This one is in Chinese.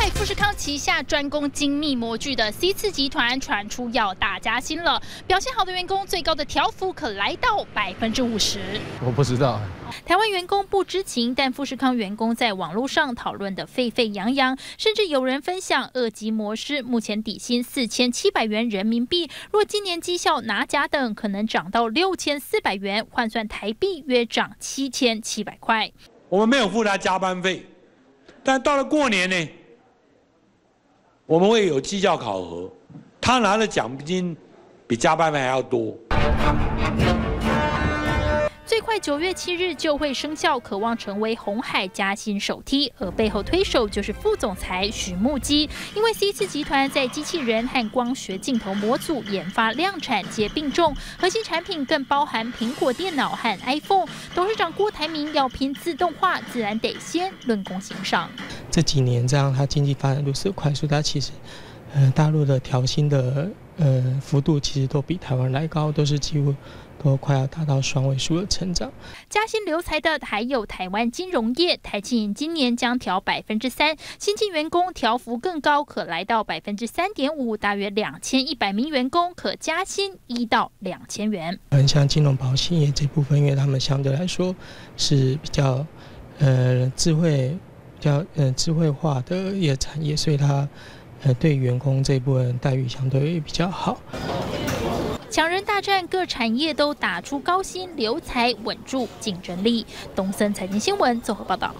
海富士康旗下专攻精密模具的 C 次集团传出要大加薪了，表现好的员工最高的调幅可来到百分之五十。我不知道。台湾员工不知情，但富士康员工在网络上讨论的沸沸扬扬，甚至有人分享二级模式，目前底薪四千七百元人民币，若今年绩效拿甲等，可能涨到六千四百元，换算台币约涨七千七百块。我们没有付他加班费，但到了过年呢，我们会有绩效考核，他拿的奖金比加班费还要多。最快九月七日就会生效，渴望成为红海加薪首梯，而背后推手就是副总裁许木基。因为 C 次集团在机器人和光学镜头模组研发量产皆并重，核心产品更包含苹果电脑和 iPhone。董事长郭台铭要拼自动化，自然得先论功行赏。这几年这样，它经济发展如此快速，它其实，呃，大陆的调薪的呃幅度其实都比台湾来高，都是几乎。都快要达到双位数的成长。加薪留才的还有台湾金融业，台积今年将调百分之三，新进员工调幅更高，可来到百分之三点五，大约两千一百名员工可加薪一到两千元。很像金融保险业这部分，因为他们相对来说是比较呃智慧、比叫呃智慧化的一个产业，所以它呃对员工这部分待遇相对比较好。强人大战，各产业都打出高薪留才，稳住竞争力。东森财经新闻综合报道。